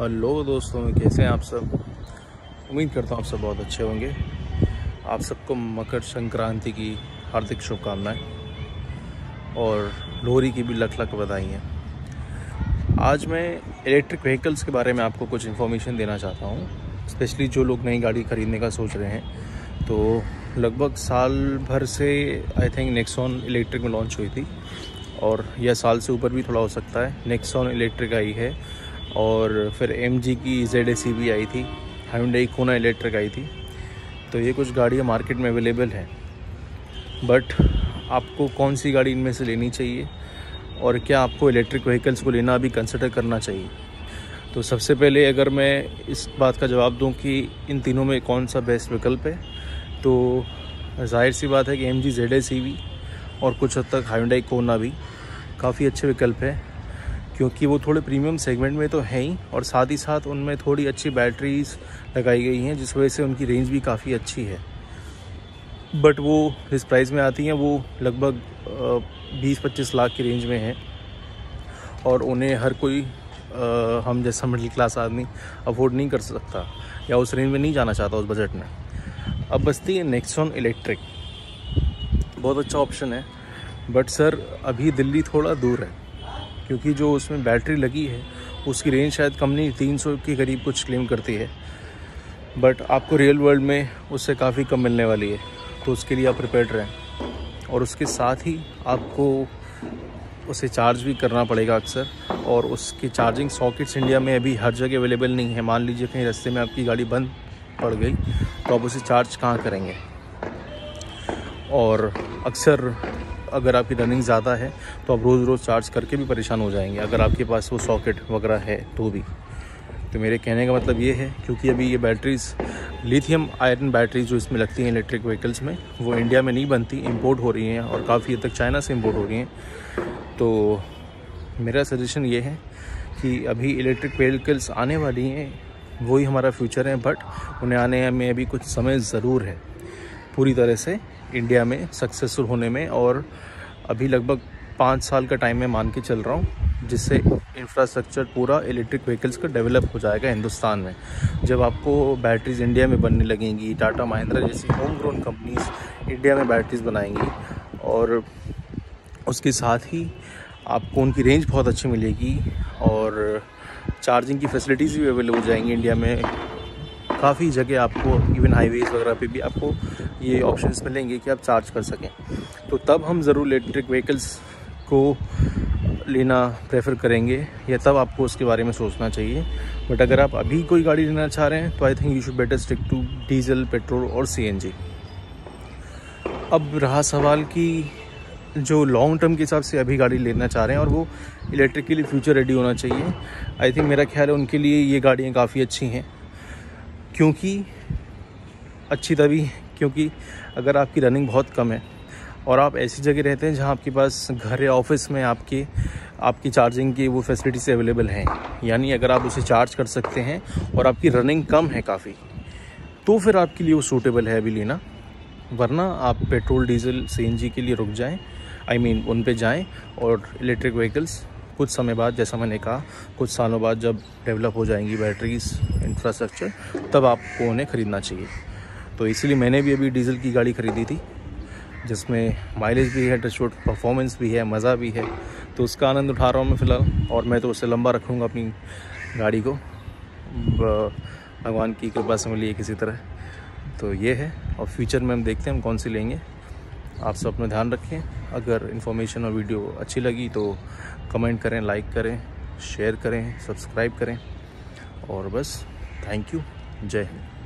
Hello दोस्तों, कैसे हैं आप सब? उम्मीद करता हूँ आप सब बहुत अच्छे होंगे। आप सबको मकर संक्रांति की हार्दिक शुभकामनाएँ और लोहरी की भी लख लख बधाई हैं। आज मैं इलेक्ट्रिक व्हीकल्स के बारे में आपको कुछ इन्फॉर्मेशन देना चाहता हूँ। स्पेशली जो लोग नई गाड़ी ख़रीदने का सोच रहे हैं। तो लगभग साल भर से आई थिंक नेक्सॉन इलेक्ट्रिक में लॉन्च हुई थी। और यह साल से ऊपर भी थोड़ा हो सकता है। नेक्सॉन इलेक्ट्रिक आई है। और फिर MG की जेड भी आई थी हाइंडई कोना इलेक्ट्रिक आई थी। तो ये कुछ गाड़ियाँ मार्केट में अवेलेबल हैं। बट आपको कौन सी गाड़ी इनमें से लेनी चाहिए और क्या आपको इलेक्ट्रिक व्हीकल्स को लेना अभी कंसिडर करना चाहिए? तो सबसे पहले अगर मैं इस बात का जवाब दूँ कि इन तीनों में कौन सा बेस्ट विकल्प है तो ज़ाहिर सी बात है कि एम जी जेड और कुछ हद तक हाइंडाई कोना भी काफ़ी अच्छे विकल्प है। क्योंकि वो थोड़े प्रीमियम सेगमेंट में तो हैं ही और साथ ही साथ उनमें थोड़ी अच्छी बैटरीज लगाई गई हैं जिस वजह से उनकी रेंज भी काफ़ी अच्छी है। बट वो जिस प्राइस में आती हैं वो लगभग बीस पच्चीस लाख की रेंज में है। और उन्हें हर कोई आ, हम जैसा मिडिल क्लास आदमी अफोर्ड नहीं कर सकता या उस रेंज में नहीं जाना चाहता उस बजट में। अब बचती है नेक्सॉन इलेक्ट्रिक बहुत अच्छा ऑप्शन है। बट सर अभी दिल्ली थोड़ा दूर है। क्योंकि जो उसमें बैटरी लगी है, उसकी रेंज शायद कम नहीं, तीन सौ के करीब कुछ क्लेम करती है। बट आपको रियल वर्ल्ड में उससे काफ़ी कम मिलने वाली है तो उसके लिए आप प्रिपेयर्ड रहें। और उसके साथ ही आपको उसे चार्ज भी करना पड़ेगा अक्सर, और उसकी चार्जिंग सॉकेट्स इंडिया में अभी हर जगह अवेलेबल नहीं है। मान लीजिए कहीं रास्ते में आपकी गाड़ी बंद पड़ गई तो आप उसे चार्ज कहाँ करेंगे? और अक्सर अगर आपकी रनिंग ज़्यादा है तो आप रोज़ रोज़ चार्ज करके भी परेशान हो जाएँगे। अगर आपके पास वो सॉकेट वगैरह है तो भी। तो मेरे कहने का मतलब ये है, क्योंकि अभी ये बैटरीज, लिथियम आयरन बैटरीज जो इसमें लगती हैं इलेक्ट्रिक व्हीकल्स में, वो इंडिया में नहीं बनती इम्पोर्ट हो रही हैं और काफ़ी हद तक चाइना से इम्पोर्ट हो रही हैं। तो मेरा सजेशन ये है कि अभी इलेक्ट्रिक व्हीकल्स आने वाली हैं, वही हमारा फ्यूचर है, बट उन्हें आने में अभी कुछ समय ज़रूर है। पूरी तरह से इंडिया में सक्सेसफुल होने में और अभी लगभग पाँच साल का टाइम मैं मान के चल रहा हूँ, जिससे इंफ्रास्ट्रक्चर पूरा इलेक्ट्रिक व्हीकल्स का डेवलप हो जाएगा हिंदुस्तान में। जब आपको बैटरीज इंडिया में बनने लगेंगी टाटा महिंद्रा जैसी होम ग्रोन कंपनीज़ इंडिया में बैटरीज बनाएँगी और उसके साथ ही आपको उनकी रेंज बहुत अच्छी मिलेगी और चार्जिंग की फैसिलिटीज़ भी अवेलेबल हो जाएँगी इंडिया में। काफ़ी जगह आपको इवन हाईवेज़ वगैरह पे भी आपको ये ऑप्शंस मिलेंगे कि आप चार्ज कर सकें। तो तब हम ज़रूर इलेक्ट्रिक व्हीकल्स को लेना प्रेफर करेंगे, या तब आपको उसके बारे में सोचना चाहिए। बट अगर आप अभी कोई गाड़ी लेना चाह रहे हैं तो I think you should better stick to diesel petrol और सीएनजी अब रहा सवाल कि जो लॉन्ग टर्म के हिसाब से अभी गाड़ी लेना चाह रहे हैं, और वो इलेक्ट्रिक के लिए फ्यूचर रेडी होना चाहिए। आई थिंक मेरा ख्याल है उनके लिए ये गाड़ियाँ काफ़ी अच्छी हैं। क्योंकि अच्छी तभी क्योंकि अगर आपकी रनिंग बहुत कम है और आप ऐसी जगह रहते हैं जहाँ आपके पास घर या ऑफ़िस में आपके आपकी चार्जिंग की वो फैसिलिटीज़ अवेलेबल हैं। यानी अगर आप उसे चार्ज कर सकते हैं और आपकी रनिंग कम है काफ़ी तो फिर आपके लिए वो सूटेबल है अभी लेना। वरना आप पेट्रोल डीजल सीएनजी के लिए रुक जाएँ आई I मीन mean, उन पे जाएँ और इलेक्ट्रिक व्हीकल्स कुछ समय बाद, जैसा मैंने कहा, कुछ सालों बाद जब डेवलप हो जाएँगी बैटरीज इंफ्रास्ट्रक्चर तब आपको उन्हें ख़रीदना चाहिए। तो इसीलिए मैंने भी अभी डीजल की गाड़ी ख़रीदी थी, जिसमें माइलेज भी है टचवुड परफॉर्मेंस भी है, मज़ा भी है। तो उसका आनंद उठा रहा हूँ मैं फ़िलहाल, और मैं तो उससे लंबा रखूँगा अपनी गाड़ी को। भगवान की कृपा से मिली किसी तरह। तो ये है, और फ्यूचर में हम देखते हैं, हम कौन सी लेंगे। आप सब अपना ध्यान रखें। अगर इन्फॉर्मेशन और वीडियो अच्छी लगी तो कमेंट करें लाइक करें शेयर करें सब्सक्राइब करें और बस थैंक यू जय हिंद।